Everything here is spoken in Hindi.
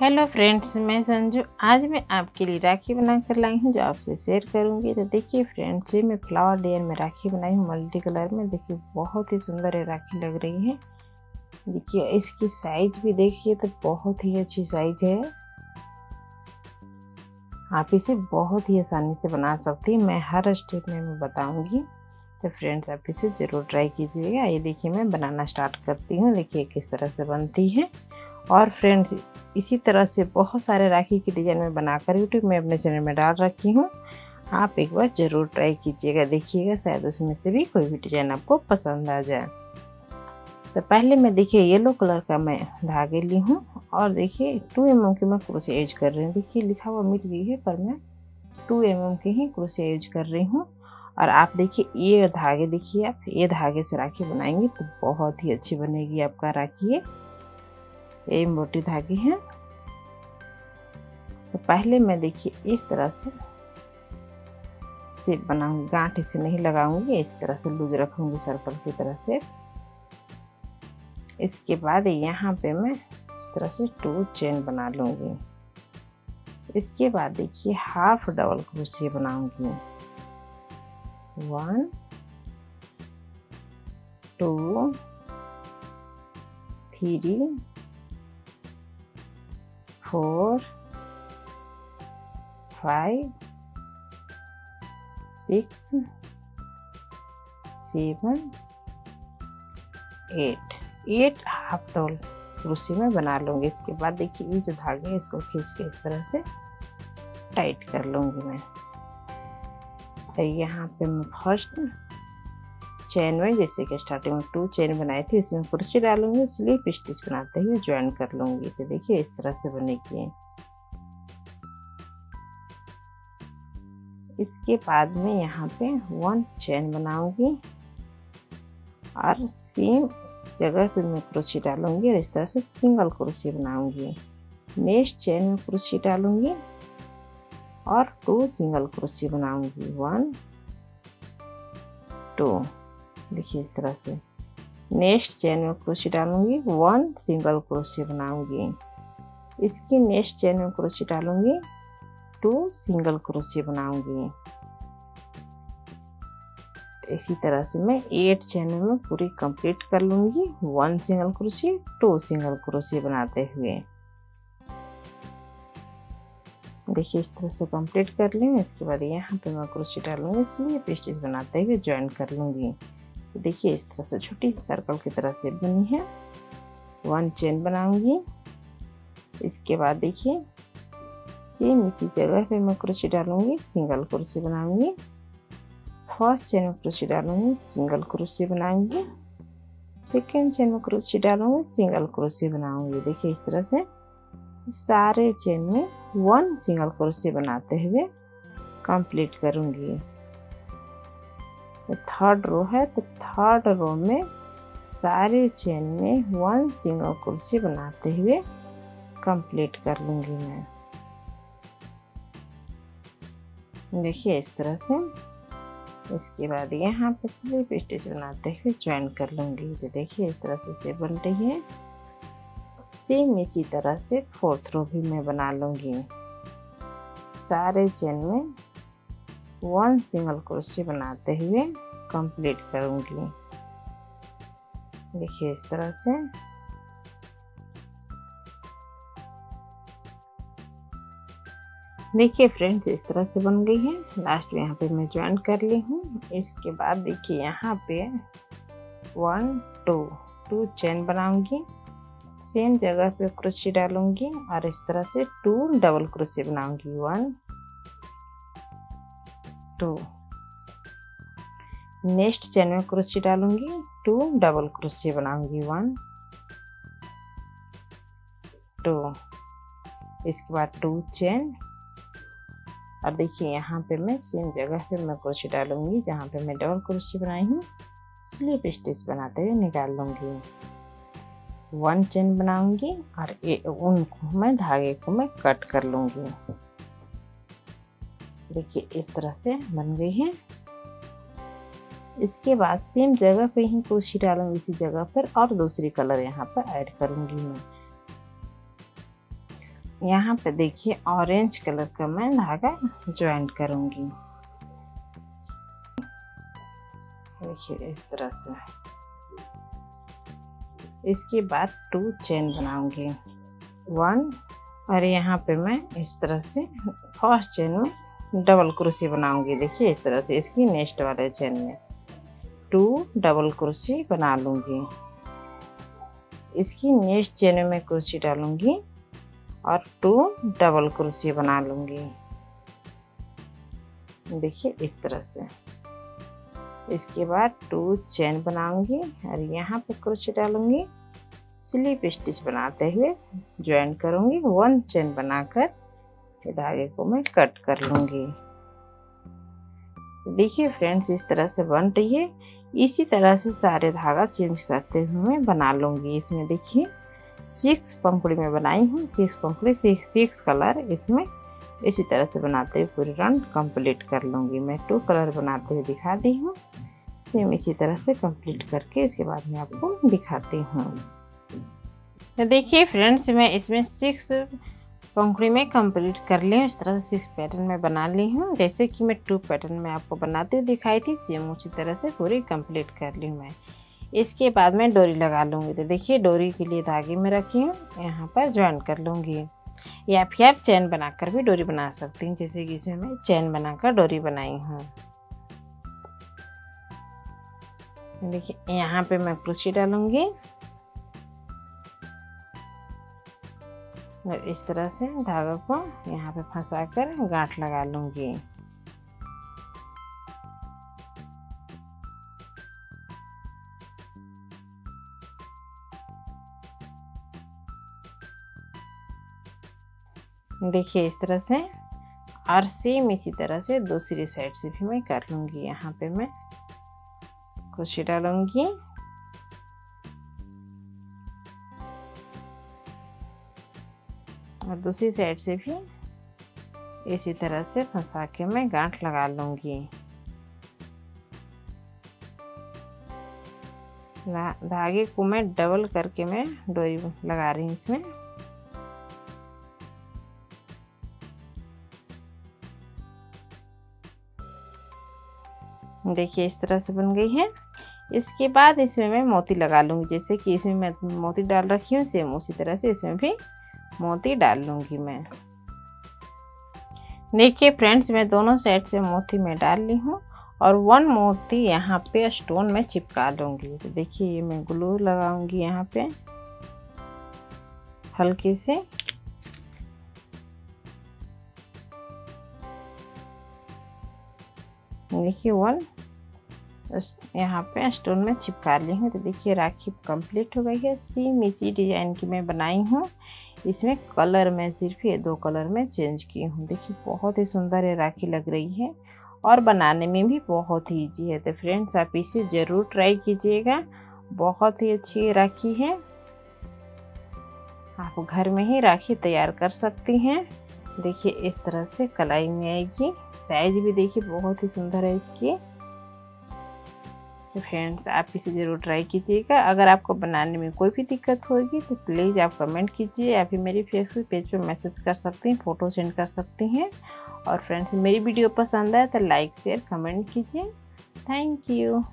हेलो फ्रेंड्स मैं संजू। आज मैं आपके लिए राखी बना कर लाई हूँ, जो आपसे शेयर करूँगी। तो देखिए फ्रेंड्स ये मैं फ्लावर डेयर में राखी बनाई हूँ मल्टी कलर में। देखिए, बहुत ही सुंदर है राखी लग रही है। देखिए, इसकी साइज़ भी देखिए तो बहुत ही अच्छी साइज़ है। आप इसे बहुत ही आसानी से बना सकती हैं, मैं हर स्टेप में मैं बताऊँगी। तो फ्रेंड्स आप इसे ज़रूर ट्राई कीजिएगा। ये देखिए, मैं बनाना स्टार्ट करती हूँ। देखिए, किस तरह से बनती है। और फ्रेंड्स इसी तरह से बहुत सारे राखी के डिज़ाइन में बनाकर यूट्यूब में अपने चैनल में डाल रखी हूँ। आप एक बार ज़रूर ट्राई कीजिएगा, देखिएगा, शायद उसमें से भी कोई भी डिज़ाइन आपको पसंद आ जाए। तो पहले मैं, देखिए, येलो कलर का मैं धागे ली हूँ और देखिए, टू एम की मैं क्रोसे यूज़ कर रही हूँ। देखिए, लिखा हुआ मिट गई है, पर मैं टू एम की ही क्रोसे यूज़ कर रही हूँ। और आप देखिए, ये धागे, देखिए आप, ये धागे से राखी बनाएँगे तो बहुत ही अच्छी बनेगी आपका राखी ये मोटी धागे हैं। तो पहले मैं देखिए इस तरह से से बनाऊँगी, गांठ इसे नहीं लगाऊँगी, इस तरह से लूज रखूँगी सर्कल की तरह से। इसके बाद यहाँ पे मैं इस तरह से टू चेन बना लूँगी। इसके बाद देखिए हाफ़ डबल क्रोशिया बनाऊँगी one, two, three four, five, six, seven, eight eight half double crochet में बना लूँगी। इसके बाद देखिए ये जो धागे हैं इसको खींच के इस तरह से टाइट कर लूँगी मैं। और यहाँ पे मैं फ़र्स्ट चेन में, जैसे कि स्टार्टिंग में टू चेन बनाई थी, इसमें कुर्सी डालूँगी स्लीप स्टिच बनाते हुए ज्वाइन कर लूँगी। तो देखिए, इस तरह से बनेगी इसके बाद में यहाँ पे वन चेन बनाऊँगी। और सेम जगह पे मैं क्रोशी डालूँगी और इस तरह से सिंगल क्रोशी बनाऊँगी। नेक्स्ट चेन में क्रोशी डालूँगी और टू सिंगल क्रोशी बनाऊँगी। वन टू देखिए इस तरह से। नेक्स्ट चेन में क्रोशी डालूँगी। वन सिंगल क्रोशी बनाऊँगी। इसकी नेक्स्ट चेन में क्रोशी डालूँगी। टू सिंगल क्रोशी बनाऊँगी। इसी तरह से मैं एट चैन में पूरी कंप्लीट कर लूँगी। One single crochet two single crochet बनाते हुए। देखिए इस तरह से कंप्लीट कर लेंगे इसके बाद यहाँ पे मैं क्रोशी डालूँगी। इसलिए स्टिच बनाते हुए ज्वाइन कर लूँगी। तो देखिए, इस तरह से छोटी सर्कल की तरह से बनी है। वन चेन बनाऊँगी। इसके बाद देखिए सेम इसी जगह पे मैं क्रोशी डालूँगी सिंगल क्रोशी बनाऊँगी। फ़र्स्ट चेन में क्रोशी डालूँगी सिंगल क्रोशी बनाऊँगी। सेकेंड चेन में क्रोशी डालूँगी सिंगल क्रोशी बनाऊँगी। देखिए, इस तरह से सारे चेन में वन सिंगल क्रोशी बनाते हुए कंप्लीट करूँगी। थर्ड रो है तो थर्ड रो में सारे चेन में वन सिंगल कुर्सी बनाते हुए कंप्लीट कर लूँगी मैं। देखिए, इस तरह से। इसके बाद यहाँ पे स्लीप स्टिच बनाते हुए ज्वाइन कर लूँगी। तो देखिए, इस तरह से से बन रही है। सेम इसी तरह से फोर्थ रो भी मैं बना लूँगी। सारे चेन में वन सिंगल क्रोशी बनाते हुए कंप्लीट करूँगी। देखिए इस तरह से। देखिए फ्रेंड्स इस तरह से बन गई है। लास्ट में यहाँ पे मैं ज्वाइन कर ली हूँ। इसके बाद देखिए यहाँ पे वन टू टू चेन बनाऊँगी। सेम जगह पे क्रोशी डालूँगी और इस तरह से टू डबल क्रोशी बनाऊँगी। वन टू नेक्स्ट चेन में क्रोशी डालूँगी टू डबल क्रोशी बनाऊँगी वन टू इसके बाद टू चेन और देखिए यहाँ पे मैं सेम जगह पे मैं क्रोशी डालूँगी जहाँ पे मैं डबल क्रोशी बनाई हूँ स्लीप स्टिच बनाते हुए निकाल लूँगी। वन चेन बनाऊँगी और उनको मैं धागे को मैं कट कर लूँगी। देखिए, इस तरह से बन गई है। इसके बाद सेम जगह पे ही क्रोशी डालूँगी इसी जगह पर और दूसरी कलर यहाँ पर ऐड करूँगी मैं। यहाँ पे देखिए ऑरेंज कलर का मैं धागा ज्वाइन करूँगी। देखिए, इस तरह से। इसके बाद टू चेन बनाऊँगी। वन और यहाँ पे मैं इस तरह से फ़र्स्ट चेन में डबल कुर्सी बनाऊँगी। देखिए, इस तरह से इसकी नेक्स्ट वाले चेन में टू डबल कुर्सी बना लूँगी। इसकी नेक्स्ट चेन में कुर्सी डालूँगी और टू डबल कुर्सी बना लूँगी। देखिए, इस तरह से। इसके बाद टू चेन बनाऊँगी और यहाँ पे कुर्सी डालूँगी। स्लीप स्टिच बनाते हुए ज्वाइन करूँगी। वन चेन बनाकर धागे को मैं कट कर लूँगी। देखिए फ्रेंड्स इस तरह से बन रही है। इसी तरह से सारे धागा चेंज करते हुए मैं बना लूँगी। इसमें देखिए सिक्स पंखुड़ी में बनाई हूँ। सिक्स पंखुड़ी सिक्स सिक्स कलर इसमें इसी तरह से बनाते हुए पूरी रन कंप्लीट कर लूँगी। मैं टू कलर बनाते हुए दिखा दी हूँ। सेम इसी तरह से कंप्लीट करके इसके बाद मैं आपको दिखाती हूँ। तो देखिए फ्रेंड्स मैं इसमें सिक्स पंखुड़ी में कंप्लीट कर ली हूँ, इस तरह से सिक्स पैटर्न में बना ली हूँ। जैसे कि मैं टू पैटर्न में आपको बनाती हुई दिखाई थी सेम उसी तरह से पूरी कंप्लीट कर ली हूँ मैं। इसके बाद मैं डोरी लगा लूँगी। तो देखिए, डोरी के लिए धागे में रखी हूँ, यहाँ पर ज्वाइन कर लूँगी। या फिर आप चैन बनाकर भी डोरी बना सकती हैं, जैसे कि इसमें मैं चैन बनाकर डोरी बनाई हूँ। देखिए, यहाँ पे मैं क्रोशी डालूँगी। और इस तरह से धागा को यहाँ पे फंसा कर गांठ लगा लूँगी। देखिए, इस तरह से और सेम इसी तरह से दूसरी साइड से भी मैं कर लूँगी। यहाँ पे मैं कुर्सी डालूँगी। और दूसरी साइड से भी इसी तरह से फंसा के मैं गांठ लगा लूँगी। धागे को मैं डबल करके मैं डोरी लगा रही हूँ इसमें। देखिए, इस तरह से बन गई है। इसके बाद इसमें मैं मोती लगा लूँगी, जैसे कि इसमें मैं मोती डाल रखी हूँ सेम उसी तरह से इसमें भी मोती डाल लूँगी मैं। देखिए फ्रेंड्स मैं दोनों साइड से मोती में डाल ली हूँ और वन मोती यहाँ पे स्टोन में चिपका लूँगी। तो देखिए ये मैं ग्लू लगाऊँगी यहाँ पे हल्के से। देखिए वन यहाँ पे स्टोन में चिपका ली हूँ। तो देखिए राखी कंप्लीट हो गई है। सेम इसी डिज़ाइन की मैं बनाई हूँ। इसमें कलर मैं सिर्फ़ ये दो कलर में चेंज की हूँ। देखिए, बहुत ही सुंदर ये राखी लग रही है और बनाने में भी बहुत ही ईजी है। तो फ्रेंड्स आप इसे ज़रूर ट्राई कीजिएगा। बहुत ही अच्छी राखी है। आप घर में ही राखी तैयार कर सकती हैं। देखिए, इस तरह से कलाई में आएगी। साइज़ भी देखिए, बहुत ही सुंदर है इसकी। तो फ्रेंड्स आप इसे ज़रूर ट्राई कीजिएगा। अगर आपको बनाने में कोई भी दिक्कत होगी तो प्लीज़ आप कमेंट कीजिए। या फिर मेरी फेसबुक पेज पर मैसेज कर सकती हैं फ़ोटो सेंड कर सकती हैं। और फ्रेंड्स मेरी वीडियो पसंद आए तो लाइक शेयर कमेंट कीजिए। Thank you